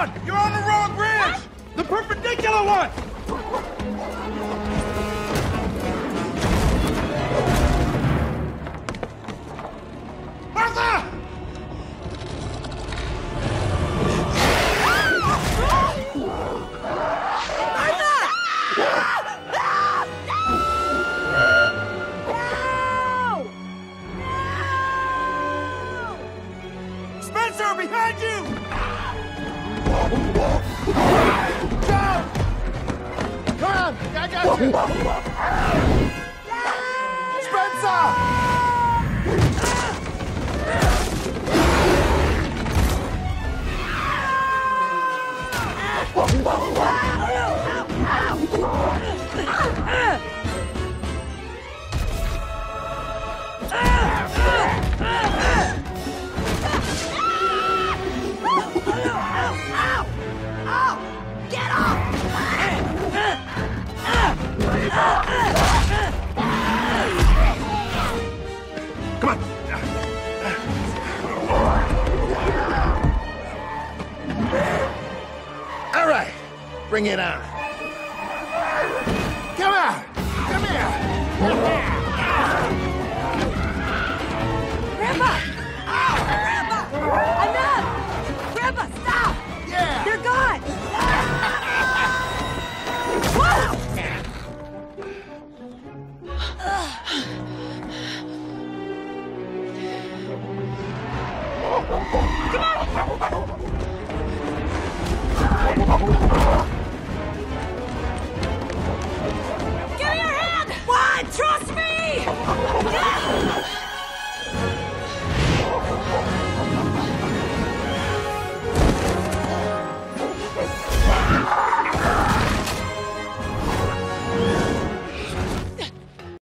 on! You're on the wrong bridge! The perpendicular one! Martha! behind you! Down! Come on, I got you! Spencer! Bring it on. Come on! Come here! Come here! Grandpa! Grandpa! Enough! Grandpa, stop! Yeah! They're gone! Give